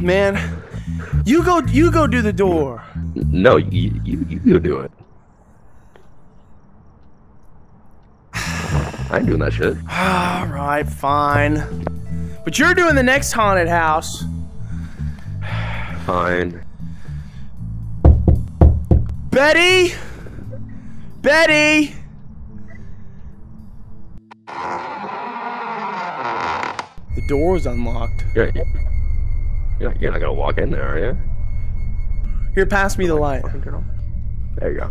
man. You go. You go do the door. No, you you you go do it. I ain't doing that shit. All right, fine. But you're doing the next haunted house. Fine. Betty! Betty! The door is unlocked. You're, you're, you're not gonna walk in there, are you? Here, pass me the light. Fucking turn on. There you go.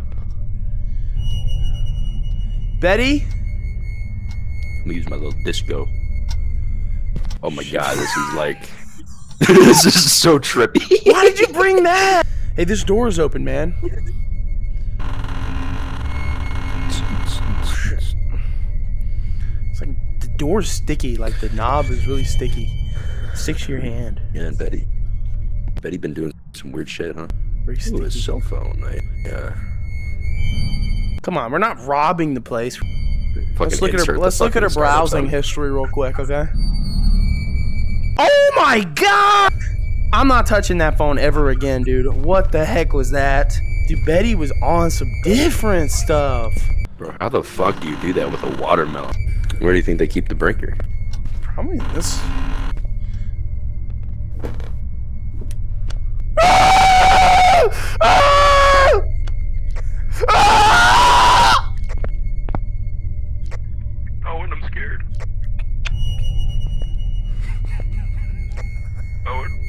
Betty? Let me use my little disco. Oh my god, this is like. this is so trippy. Why did you bring that? Hey, this door is open, man. It's like the door's sticky. Like the knob is really sticky. To your hand. Yeah, Betty. Betty been doing some weird shit, huh? Ooh, a cell phone. I, yeah. Come on, we're not robbing the place. Let's look at her. Let's look at her browsing history real quick, okay? Oh my god! I'm not touching that phone ever again, dude. What the heck was that? Dude, Betty was on some different stuff. Bro, how the fuck do you do that with a watermelon? Where do you think they keep the breaker? Probably this. Scared. Owen.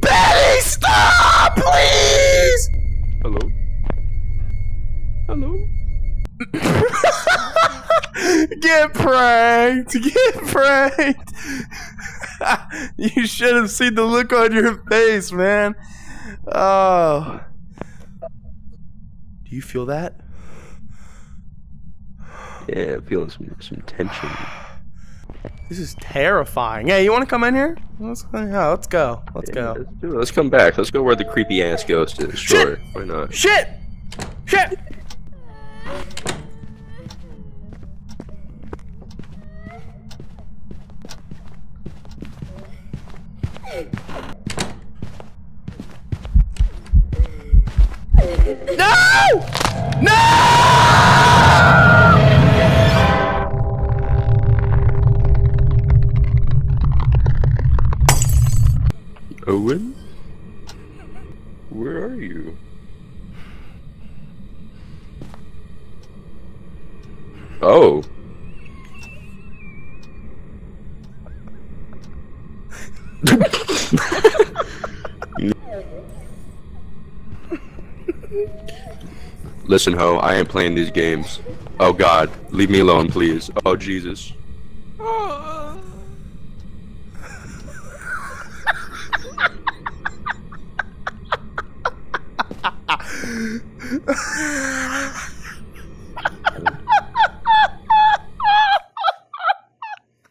Betty, stop, please! Hello? Hello? Get pranked! Get pranked! you should have seen the look on your face, man. Oh. You feel that? Yeah, feeling some some tension. This is terrifying. Hey, you want to come in here? Let's, yeah, let's go. Let's Yeah, go. Let's, do it. let's come back. Let's go where the creepy ass ghost is. Sure. Why not? Shit! Shit! No! No! Owen? Where are you? Oh. Listen, ho, I ain't playing these games. Oh god, leave me alone, please. Oh Jesus.